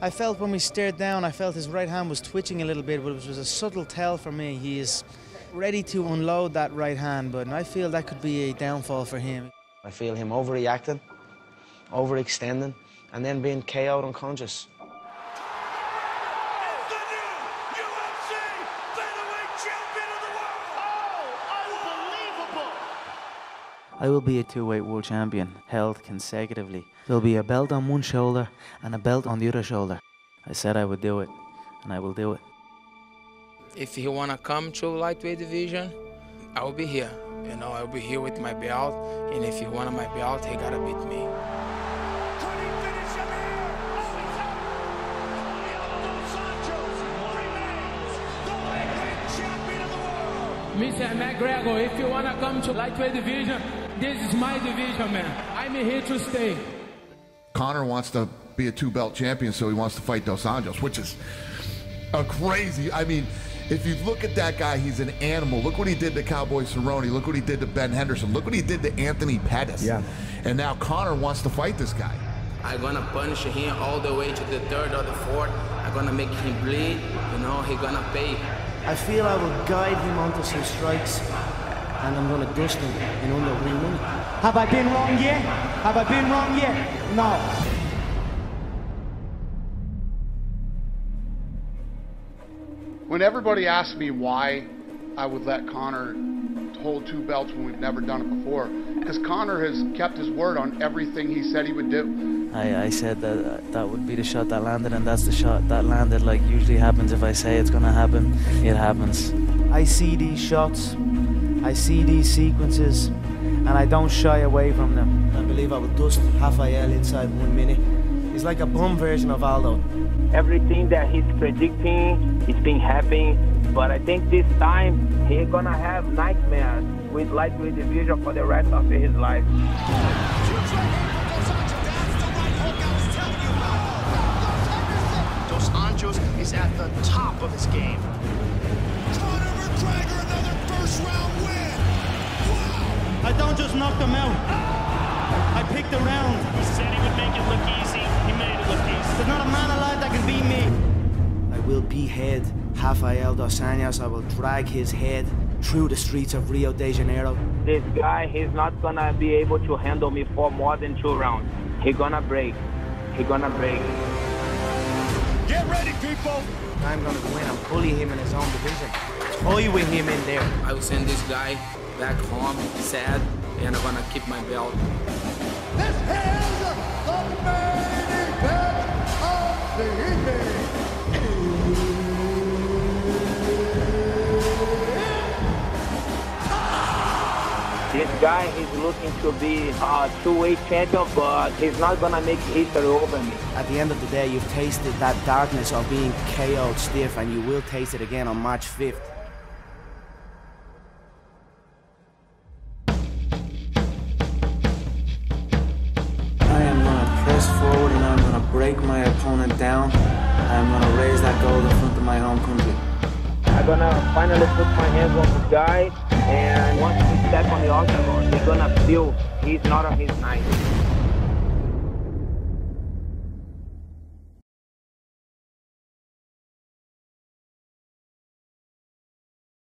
I felt when we stared down, I felt his right hand was twitching a little bit, but it was a subtle tell for me. He is ready to unload that right hand, but I feel that could be a downfall for him. I feel him overreacting, overextending, and then being KO'd unconscious. I will be a two-weight world champion, held consecutively. There'll be a belt on one shoulder and a belt on the other shoulder. I said I would do it, and I will do it. If he wanna come to lightweight division, I will be here. You know, I'll be here with my belt, and if he want my belt, he gotta beat me. Mr. McGregor, if you wanna come to lightweight division, this is my division, man. I'm here to stay. Conor wants to be a two belt champion, so he wants to fight Dos Anjos, which is a crazy. I mean, if you look at that guy, he's an animal. Look what he did to Cowboy Cerrone. Look what he did to Ben Henderson. Look what he did to Anthony Pettis. Yeah. And now Conor wants to fight this guy. I'm gonna punish him all the way to the third or the fourth. I'm gonna make him bleed. You know, he gonna pay. I feel I will guide him onto some strikes, and I'm going to dust him in under one minute. Have I been wrong yet? Have I been wrong yet? No. When everybody asks me why I would let Conor hold two belts when we've never done it before, because Conor has kept his word on everything he said he would do. I, I said that uh, that would be the shot that landed, and that's the shot that landed. Like usually happens if I say it's gonna happen, it happens. I see these shots, I see these sequences, and I don't shy away from them. I believe I will dust Rafael inside one minute. He's like a bum version of Aldo. Everything that he's predicting is been happening, but I think this time he's gonna have nightmares with lightweight division for the rest of his life. Dos Anjos is at the top of his game. Conor McGregor, another first round win. Wow. I don't just knock them out. I picked the round. He said he would make it look easy. He made it look easy. There's not a man alive that can beat me. I will behead Rafael dos Anjos. I will drag his head through the streets of Rio de Janeiro. This guy, he's not gonna be able to handle me for more than two rounds. He gonna break. He gonna break. Get ready, people. I'm gonna win. I'm bullying him in his own division. Toy with him in there. I will send this guy back home sad, and I'm gonna keep my belt. This is the main event of the evening. This guy is looking to be a two-way champion, but he's not gonna make history over me. At the end of the day, you've tasted that darkness of being KO'd stiff, and you will taste it again on March 5th. Break my opponent down. I'm gonna raise that gold in front of my home country. I'm gonna finally put my hands on this guy, and once he step on the octagon, he's gonna feel he's not on his night.